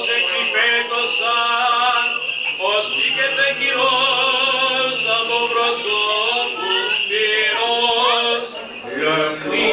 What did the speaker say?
προσεχή ως πως πήγεται κυρός από προσώπους πυρός, λεκρή